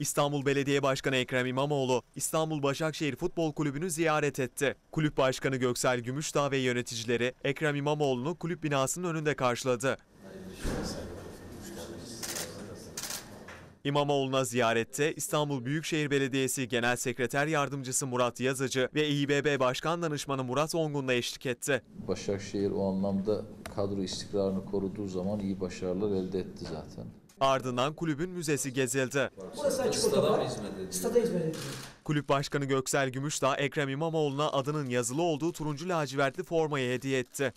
İstanbul Belediye Başkanı Ekrem İmamoğlu, İstanbul Başakşehir Futbol Kulübü'nü ziyaret etti. Kulüp Başkanı Göksel Gümüşdağ ve yöneticileri Ekrem İmamoğlu'nu kulüp binasının önünde karşıladı. İmamoğlu'na ziyarette İstanbul Büyükşehir Belediyesi Genel Sekreter Yardımcısı Murat Yazıcı ve İBB Başkan Danışmanı Murat Ongun da eşlik etti. Başakşehir o anlamda kadro istikrarını koruduğu zaman iyi başarılar elde etti zaten. Ardından kulübün müzesi gezildi. Burası açık. Stada hizmet ediyor. Kulüp Başkanı Göksel Gümüşdağ Ekrem İmamoğlu'na adının yazılı olduğu turuncu lacivertli formayı hediye etti.